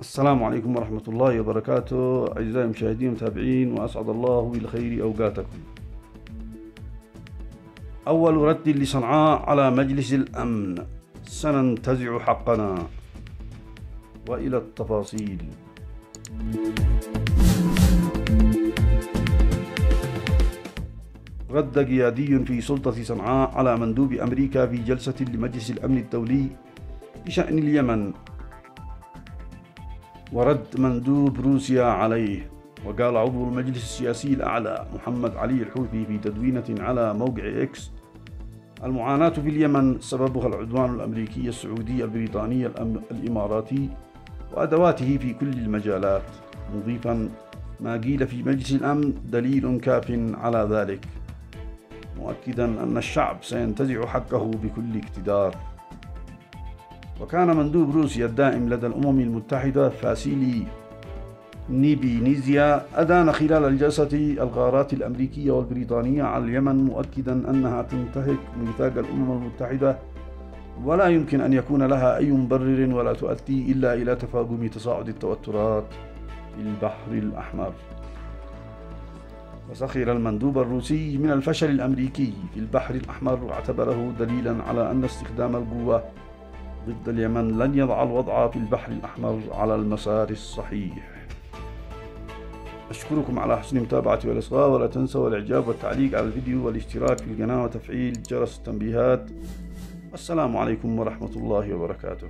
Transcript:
السلام عليكم ورحمة الله وبركاته. أعزائي المشاهدين والمتابعين وأسعد الله بالخير أوقاتكم. أول رد لصنعاء على مجلس الأمن. سننتزع حقنا. وإلى التفاصيل. رد قيادي في سلطة صنعاء على مندوب أمريكا في جلسة لمجلس الأمن الدولي بشأن اليمن. ورد مندوب روسيا عليه وقال عضو المجلس السياسي الأعلى محمد علي الحوثي في تدوينة على موقع إكس المعاناة في اليمن سببها العدوان الأمريكي السعودي البريطاني الإماراتي وأدواته في كل المجالات. مضيفا ما قيل في مجلس الأمن دليل كاف على ذلك. مؤكدا أن الشعب سينتزع حقه بكل اقتدار. وكان مندوب روسيا الدائم لدى الأمم المتحدة فاسيلي نيبينيزيا أدان خلال الجلسة الغارات الأمريكية والبريطانية على اليمن مؤكدا أنها تنتهك ميثاق الأمم المتحدة ولا يمكن أن يكون لها أي مبرر ولا تؤدي إلا إلى تفاقم تصاعد التوترات في البحر الأحمر. وسخر المندوب الروسي من الفشل الأمريكي في البحر الأحمر واعتبره دليلا على أن استخدام القوة ضد اليمن لن يضع الوضع في البحر الأحمر على المسار الصحيح. أشكركم على حسن المتابعة والإصغاء ولا تنسوا الإعجاب والتعليق على الفيديو والاشتراك في القناة وتفعيل جرس التنبيهات. والسلام عليكم ورحمة الله وبركاته.